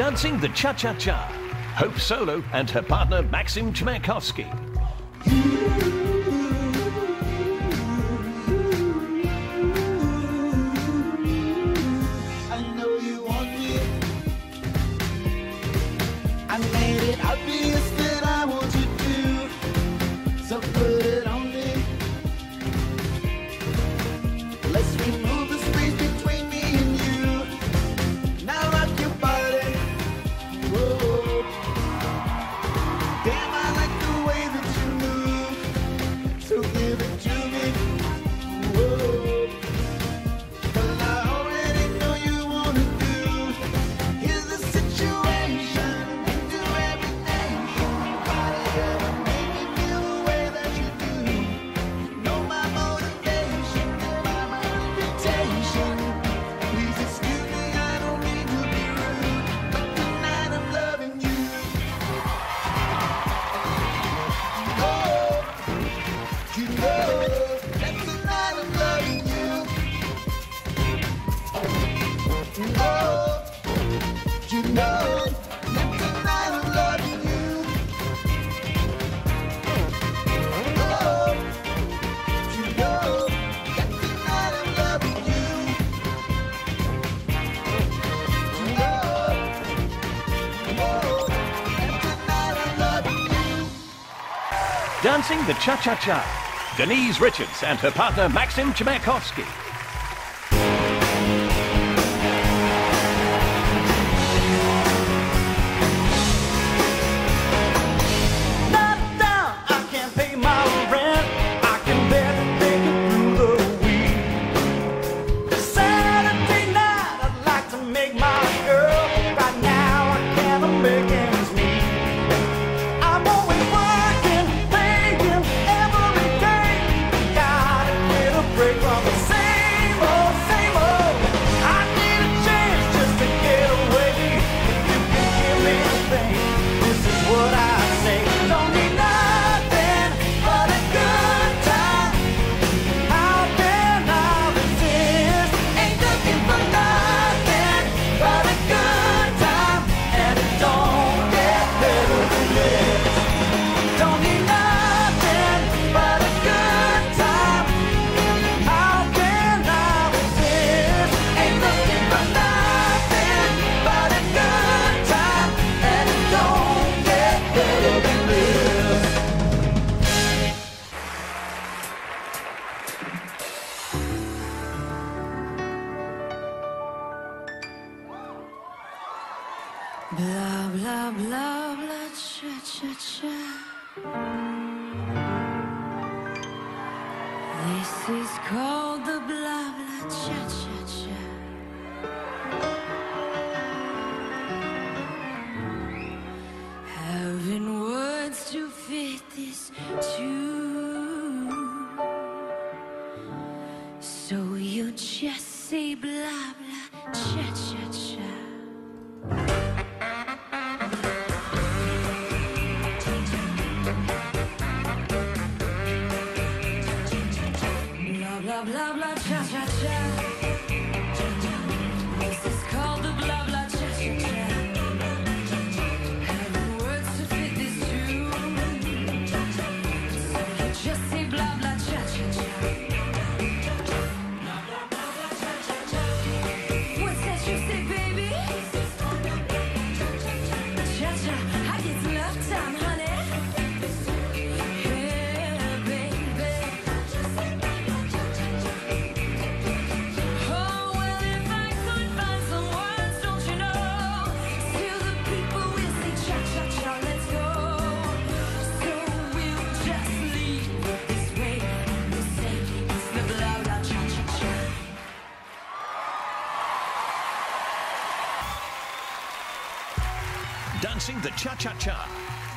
dancing the cha-cha-cha. Hope Solo and her partner Maksim Chmerkovskiy. dancing the cha-cha-cha. Denise Richards and her partner Maksim Chmerkovskiy. just say blah blah cha cha Cha Cha Cha.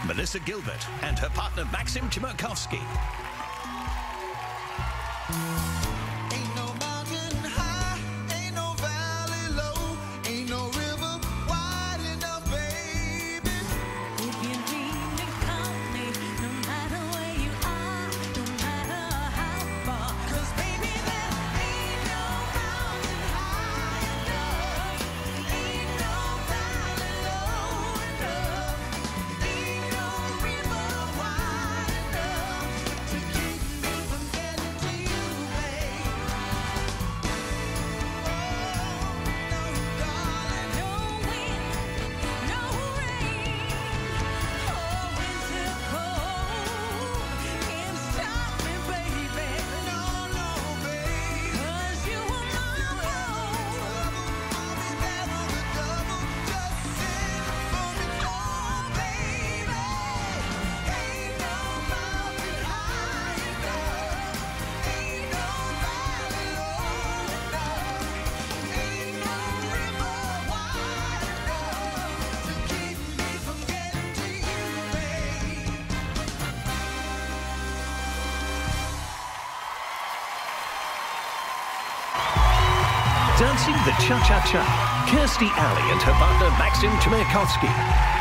Melissa Gilbert and her partner Maksim Chmerkovskiy dancing the cha-cha-cha. Kirstie Alley and her partner Maksim Chmerkovskiy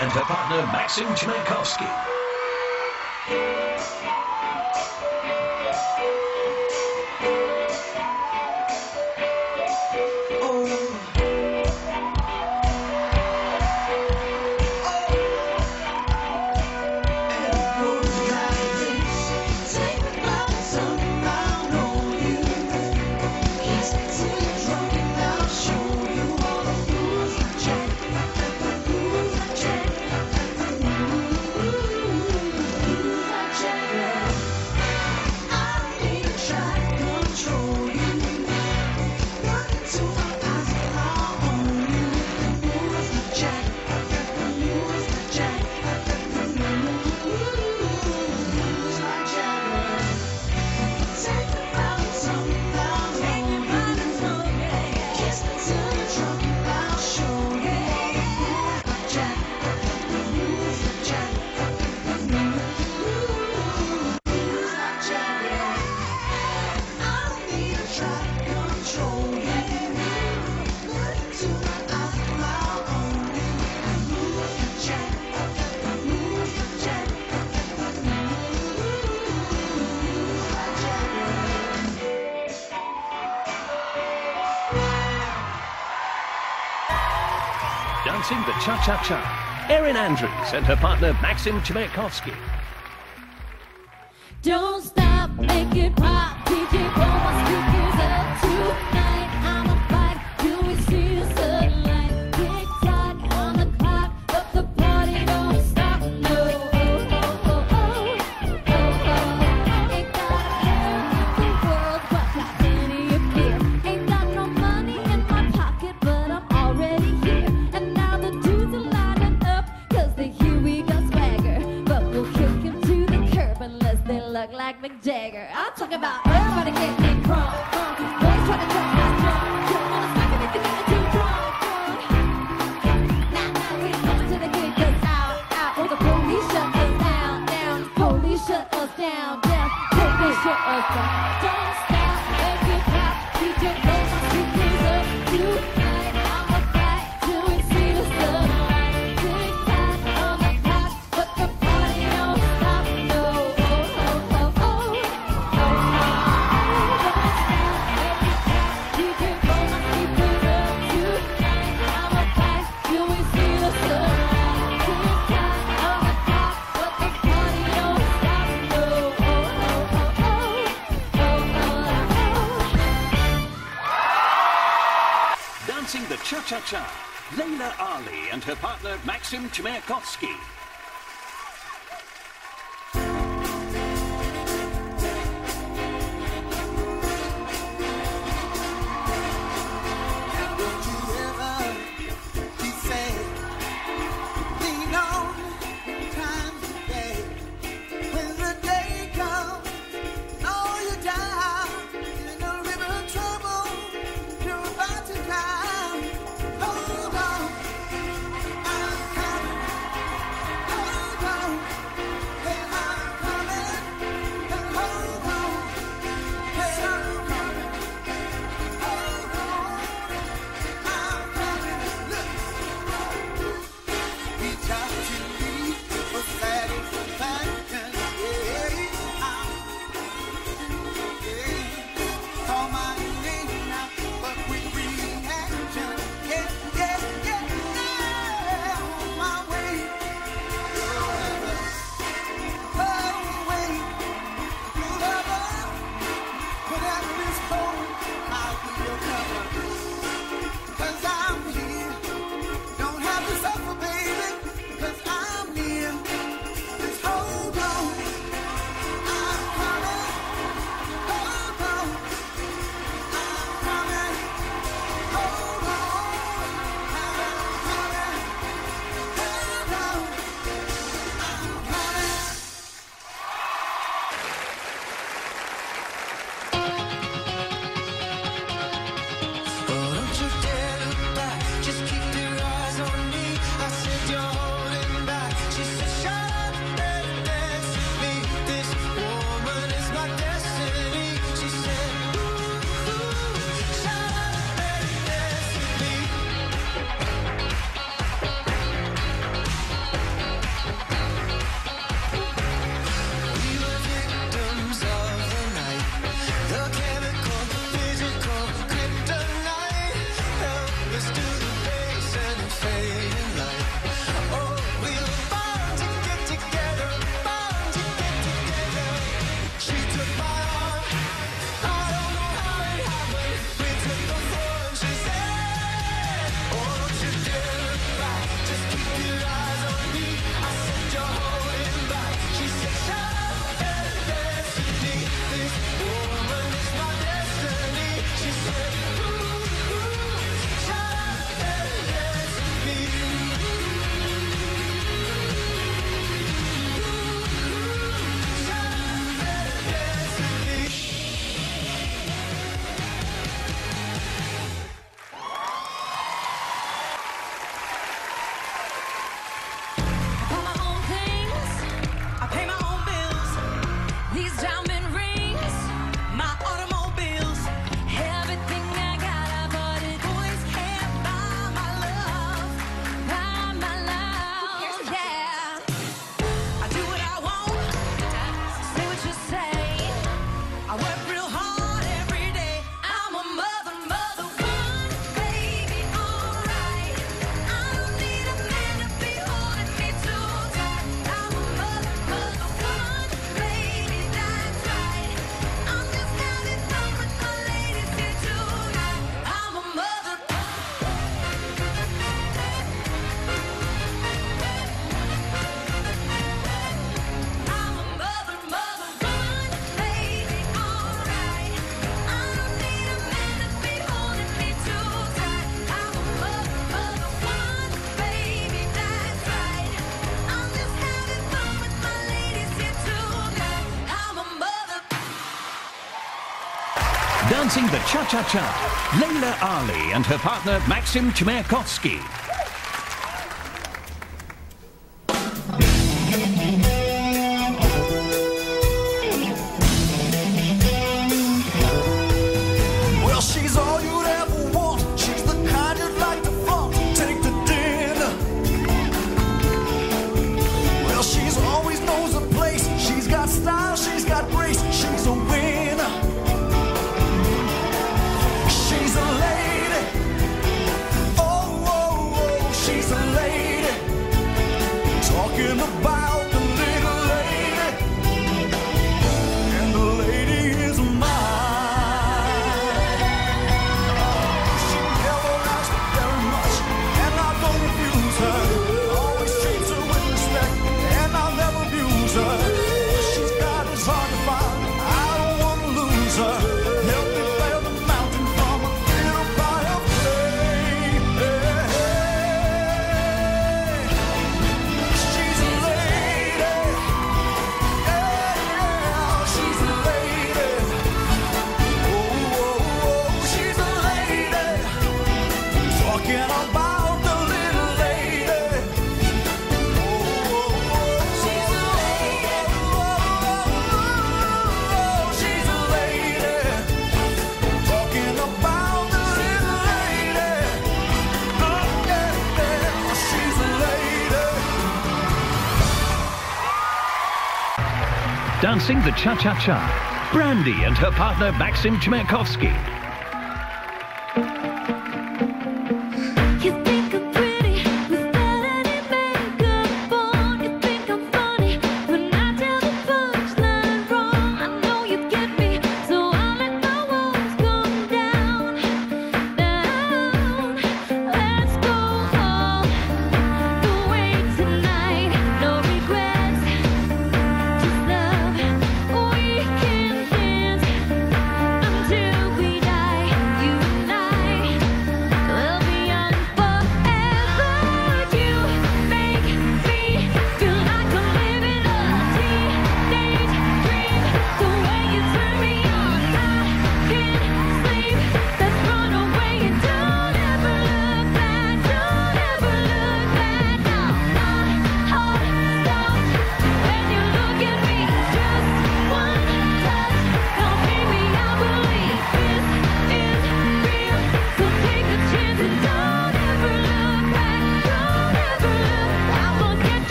and her partner Maksim Chmerkovskiy. Cha Cha, Erin Andrews and her partner Maksim Chmerkovskiy. Don't stop, make it pop, DJ dagger. I talk about everybody getting drunk. drunk. Boys drunk. Get too drunk. We out, out. The police shut us down, down. Police shut us down, down. Police shut us down. Cha Cha, Laila Ali and her partner Maksim Chmerkovskiy the cha-cha-cha, Laila Ali and her partner Maksim Chmerkovskiy. dancing the cha-cha-cha. Brandy and her partner Maksim Chmerkovskiy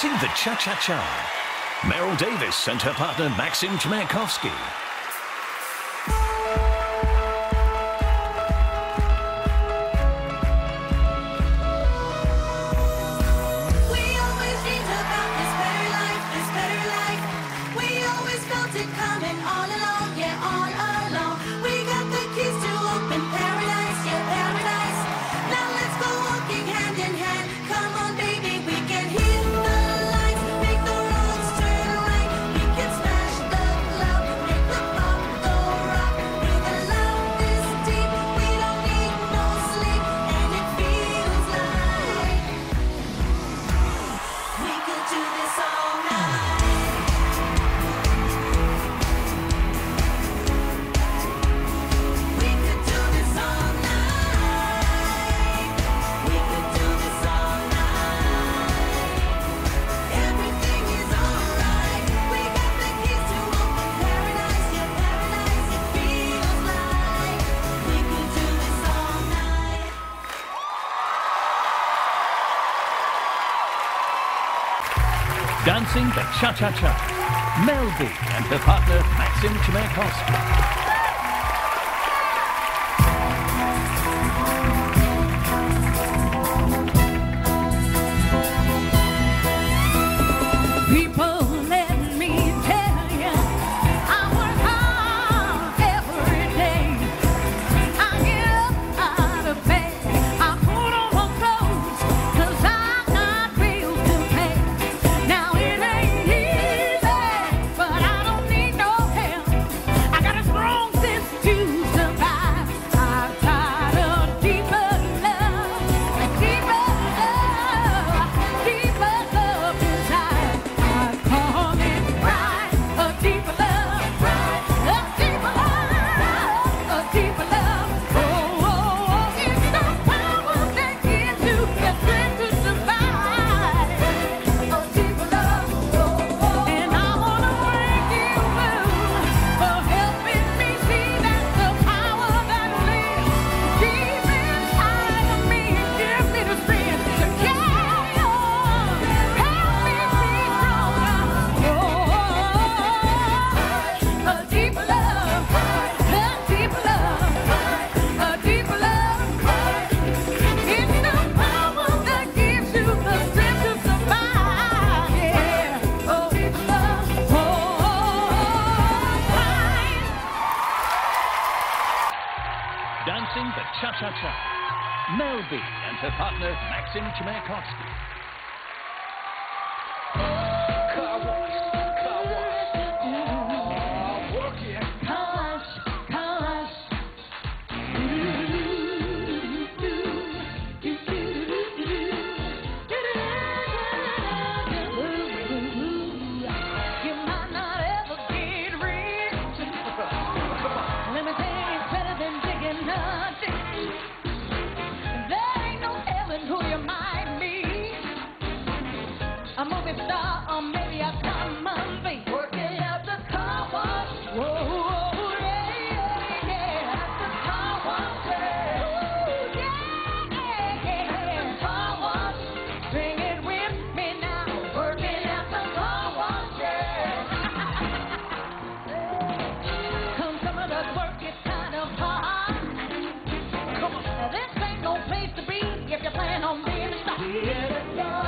Dancing the Cha-Cha-Cha. Meryl Davis and her partner Maksim Chmerkovskiy dancing the cha-cha-cha. Mel B and her partner Maksim Chmerkovskiy. Maksim Chmerkovskiy. the end the love.